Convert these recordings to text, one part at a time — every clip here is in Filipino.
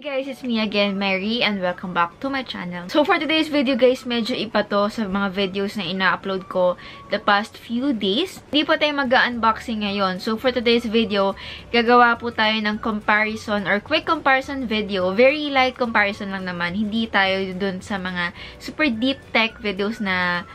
guys, it's me again, Mary, and welcome back to my channel. So for today's video guys, medyo ipa to sa mga videos na ina-upload ko the past few days. Hindi po tayo mag-unboxing ngayon. So for today's video, gagawa po tayo ng comparison or quick comparison video. Very light comparison lang naman. Hindi tayo dun sa mga super deep tech videos na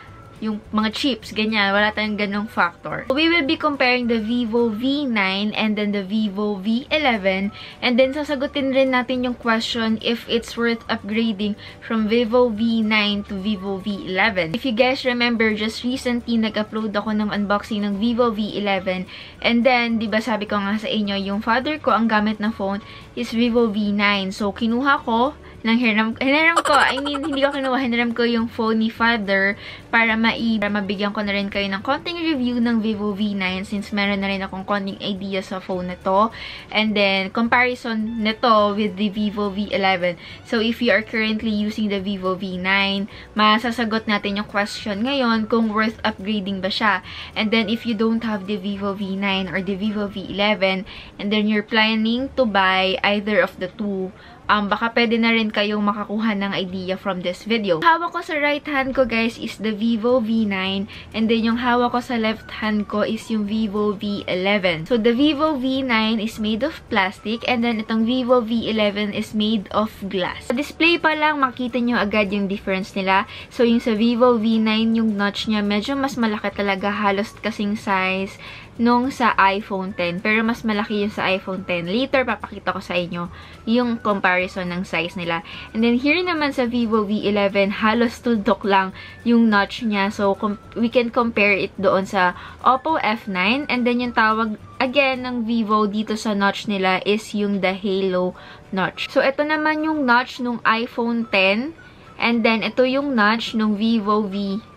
yung mga chips, ganyan. Wala tayong ganong factor. We will be comparing the Vivo V9 and then the Vivo V11 and then sasagutin rin natin yung question if it's worth upgrading from Vivo V9 to Vivo V11. If you guys remember, just recently nag-upload ako ng unboxing ng Vivo V11 and then, di ba sabi ko nga sa inyo, yung father ko, ang gamit na phone is Vivo V9. So, kinuha ko ng hiram, hiniram ko, I mean, hindi ko kinuha, hiniram ko yung phone ni father para mai, para mabigyan ko na rin kayo ng konting review ng Vivo V9 since meron na rin akong konting idea sa phone na to. And then, comparison nito with the Vivo V11. So, if you are currently using the Vivo V9, masasagot natin yung question ngayon kung worth upgrading ba siya. And then, if you don't have the Vivo V9 or the Vivo V11, and then you're planning to buy either of the two, um, baka pwede na rin kayong makakuha ng idea from this video. Hawak ko sa right hand ko guys is the Vivo V9 and then yung hawak ko sa left hand ko is yung Vivo V11. So the Vivo V9 is made of plastic and then itong Vivo V11 is made of glass. Sa display pa lang makita nyo agad yung difference nila. So yung sa Vivo V9 yung notch niya medyo mas malaki talaga halos kasing size nung sa iPhone 10. Pero mas malaki yung sa iPhone 10. Later, papakita ko sa inyo yung comparison ng size nila. And then, here naman sa Vivo V11, halos tuldok lang yung notch niya. So, we can compare it doon sa Oppo F9. And then, yung tawag again ng Vivo dito sa notch nila is yung the Halo notch. So, ito naman yung notch nung iPhone 10 And then, ito yung notch ng Vivo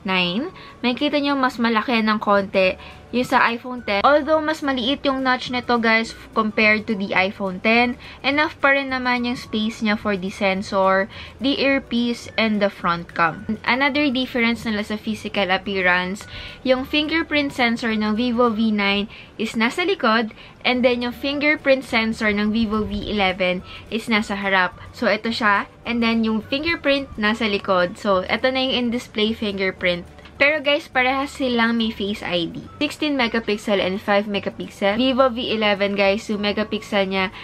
V9. Makikita nyo mas malaki ng konti yung sa iPhone 10. Although, mas maliit yung notch nito guys compared to the iPhone 10. Enough pa rin naman yung space niya for the sensor, the earpiece, and the front cam. Another difference nila sa physical appearance, yung fingerprint sensor ng Vivo V9 is nasa likod, and then yung fingerprint sensor ng Vivo V11 is nasa harap. So, ito siya, and then yung fingerprint nasa likod. So, ito na yung in-display fingerprint pero guys, parehas silang may Face ID. 16 megapixel and 5 megapixel. Vivo V11 guys, yung megapixel niya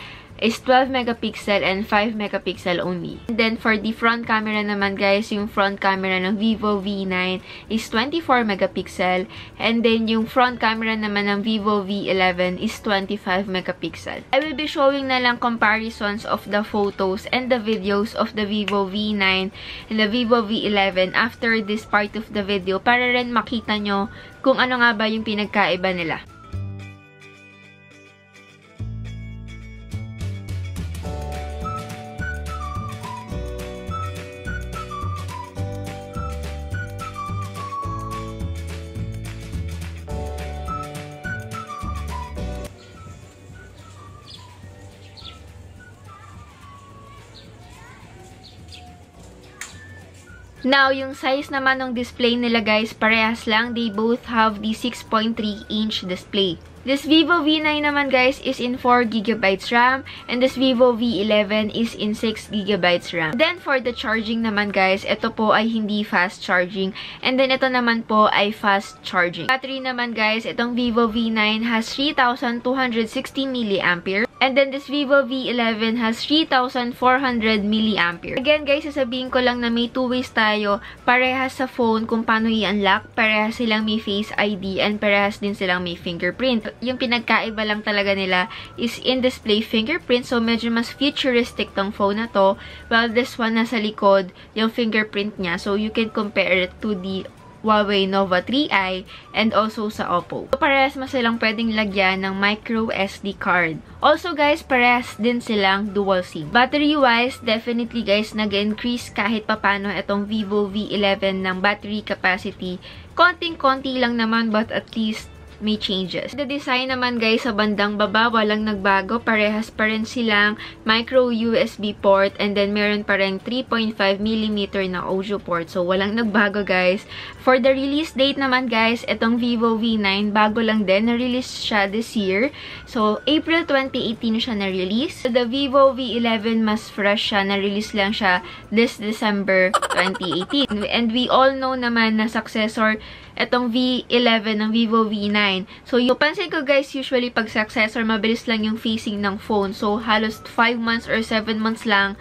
is 12 megapixel and 5 megapixel only. And then, for the front camera naman, guys, yung front camera ng Vivo V9 is 24 megapixel. And then, yung front camera naman ng Vivo V11 is 25 megapixel. I will be showing na lang comparisons of the photos and the videos of the Vivo V9 and the Vivo V11 after this part of the video para rin makita nyo kung ano nga ba yung pinagkaiba nila. Now, yung size naman ng display nila guys, parehas lang. They both have the 6.3 inch display. This Vivo V9 naman guys is in 4GB RAM and this Vivo V11 is in 6GB RAM. Then for the charging naman guys, ito po ay hindi fast charging and then ito naman po ay fast charging. Battery naman guys, itong Vivo V9 has 3260 mAh And then, this Vivo V11 has 3,400 mAh. Again, guys, sasabihin ko lang na may two ways tayo. Parehas sa phone kung paano i-unlock. Parehas silang may Face ID and parehas din silang may fingerprint. Yung pinagkaiba lang talaga nila is in-display fingerprint. So, medyo mas futuristic tong phone na to. While this one nasa likod, yung fingerprint niya. So, you can compare it to the Huawei Nova 3i, and also sa Oppo. So, parehas mas silang pwedeng lagyan ng micro SD card. Also guys, parehas din silang dual SIM. Battery-wise, definitely guys, nag-increase kahit papano itong Vivo V11 ng battery capacity. Konting-konti lang naman, but at least may changes. The design naman guys sa bandang baba, walang nagbago. Parehas pa rin silang micro USB port and then meron pa rin 3.5mm na audio port. So, walang nagbago guys. For the release date naman guys, itong Vivo V9, bago lang din. Na-release siya this year. So, April 2018 siya na-release. The Vivo V11 mas fresh siya. Na-release lang siya this December 2018. And we all know naman na successor itong V11 ng Vivo V9. So, yung pansin ko guys, usually pag successor, mabilis lang yung facing ng phone. So, halos 5 months or 7 months lang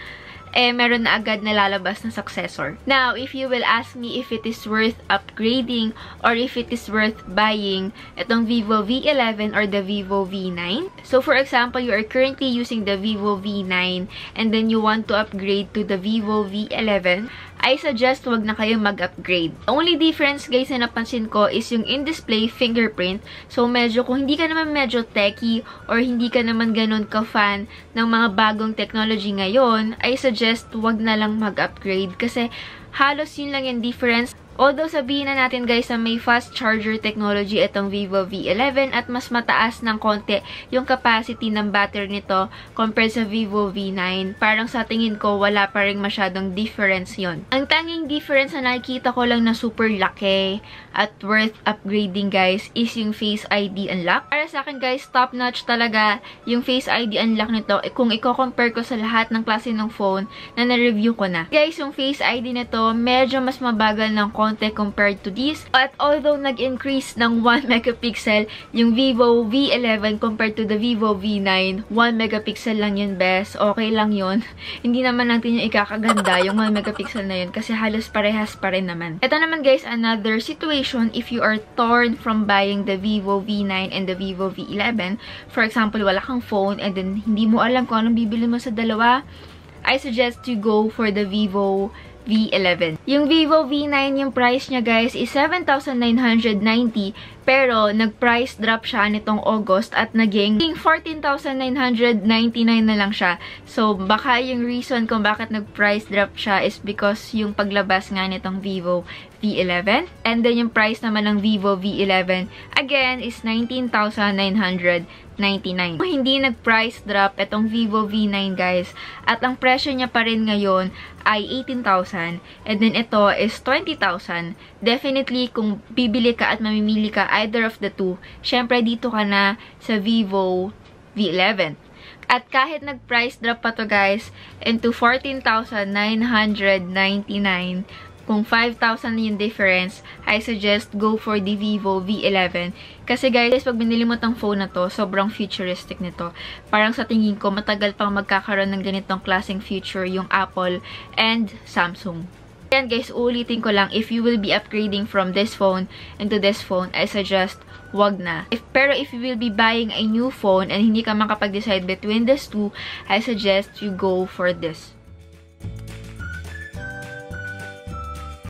eh, meron na agad na lalabas na successor. Now, if you will ask me if it is worth upgrading or if it is worth buying itong Vivo V11 or the Vivo V9. So, for example, you are currently using the Vivo V9 and then you want to upgrade to the Vivo V11, I suggest wag na kayo mag-upgrade. Only difference guys na napansin ko is yung in-display fingerprint. So medyo kung hindi ka naman medyo techy or hindi ka naman ganun ka-fan ng mga bagong technology ngayon, I suggest wag na lang mag-upgrade kasi halos yun lang yung difference Although sabihin na natin guys na may fast charger technology itong Vivo V11 at mas mataas ng konti yung capacity ng battery nito compared sa Vivo V9. Parang sa tingin ko wala pa rin masyadong difference yon. Ang tanging difference na nakikita ko lang na super laki at worth upgrading guys is yung Face ID unlock. Para sa akin guys, top notch talaga yung Face ID unlock nito eh, kung i-compare ko sa lahat ng klase ng phone na na-review ko na. Guys, yung Face ID nito medyo mas mabagal ng konti compared to this. At although nag-increase ng 1 megapixel yung Vivo V11 compared to the Vivo V9, 1 megapixel lang yun, best. Okay lang yun. Hindi naman natin yung ikakaganda yung 1 megapixel na yun kasi halos parehas pa rin naman. Ito naman guys, another situation if you are torn from buying the Vivo V9 and the Vivo V11. For example, wala kang phone and then hindi mo alam kung anong bibili mo sa dalawa. I suggest you go for the Vivo V11. Yung Vivo V9, yung price niya guys is 7,990 pero nag-price drop siya nitong August at naging 14,999 na lang siya. So baka yung reason kung bakit nag-price drop siya is because yung paglabas nga nitong Vivo V11. And then yung price naman ng Vivo V11 again is 19,999. Kung hindi nag-price drop itong Vivo V9 guys at ang presyo niya pa rin ngayon ay 18,000 and then ito is 20,000. Definitely kung bibili ka at mamimili ka either of the two, syempre dito ka na sa Vivo V11. At kahit nag-price drop pa to guys into 14,999 kung 5,000 yung difference, I suggest go for the Vivo V11. Kasi guys, pag binili mo tong phone na to, sobrang futuristic nito. Parang sa tingin ko, matagal pang magkakaroon ng ganitong klaseng future yung Apple and Samsung. Yan guys, ulitin ko lang, if you will be upgrading from this phone into this phone, I suggest wag na. If, pero if you will be buying a new phone and hindi ka makapag-decide between these two, I suggest you go for this.